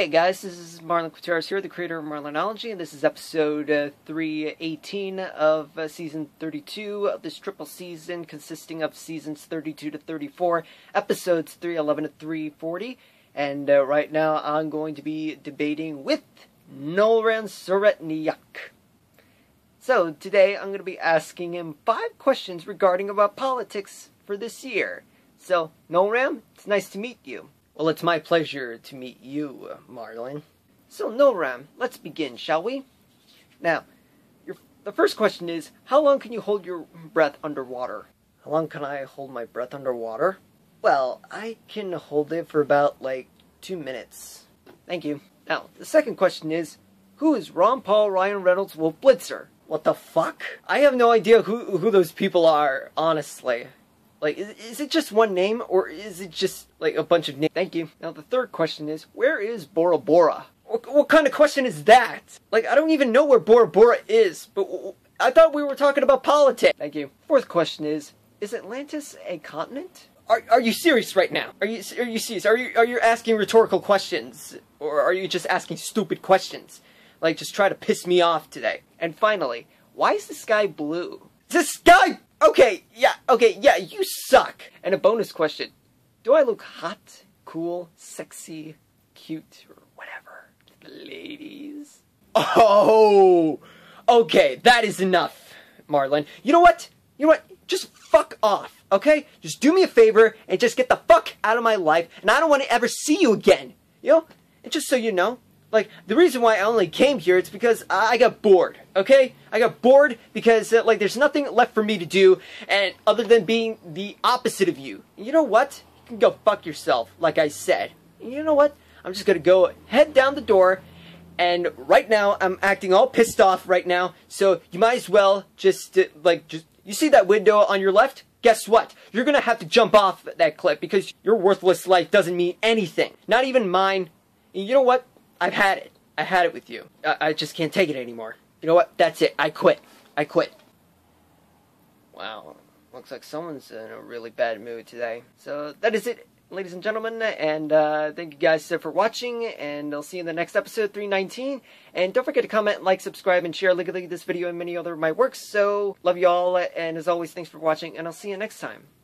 Hey guys, this is Marlon Quinteros here, the creator of Marlonology, and this is episode uh, 318 of uh, season 32 of this triple season, consisting of seasons 32 to 34, episodes 311 to 340. And uh, right now I'm going to be debating with Nolram Soretniuq. So today I'm going to be asking him five questions regarding about politics for this year. So, Nolram, it's nice to meet you. Well, it's my pleasure to meet you, Marlon. So, Nolram, let's begin, shall we? Now, your, the first question is How long can you hold your breath underwater? How long can I hold my breath underwater? Well, I can hold it for about like two minutes. Thank you. Now, the second question is Who is Ron Paul Ryan Reynolds Wolf Blitzer? What the fuck? I have no idea who, who those people are, honestly. Like, is, is it just one name, or is it just, like, a bunch of names? Thank you. Now, the third question is, where is Bora Bora? What, what kind of question is that? Like, I don't even know where Bora Bora is, but I thought we were talking about politics. Thank you. Fourth question is, is Atlantis a continent? Are, are you serious right now? Are you are you serious? Are you are you asking rhetorical questions, or are you just asking stupid questions? Like, just try to piss me off today. And finally, why is the sky blue? The sky Okay, yeah, okay, yeah, you suck. And a bonus question. Do I look hot, cool, sexy, cute, or whatever ladies? Oh, okay, that is enough, Marlon. You know what? You know what? Just fuck off, okay? Just do me a favor and just get the fuck out of my life, and I don't want to ever see you again. You know? And just so you know, like, the reason why I only came here, it's because I got bored, okay? I got bored because, uh, like, there's nothing left for me to do, and other than being the opposite of you. you know what? You can go fuck yourself, like I said. You know what? I'm just gonna go head down the door, and right now, I'm acting all pissed off right now, so you might as well just, uh, like, just, you see that window on your left? Guess what? You're gonna have to jump off that cliff because your worthless life doesn't mean anything. Not even mine. You know what? I've had it. I had it with you. I, I just can't take it anymore. You know what? That's it. I quit. I quit. Wow. Looks like someone's in a really bad mood today. So that is it, ladies and gentlemen. And uh, thank you guys for watching. And I'll see you in the next episode, 319. And don't forget to comment, like, subscribe, and share legally this video and many other of my works. So love you all. And as always, thanks for watching. And I'll see you next time.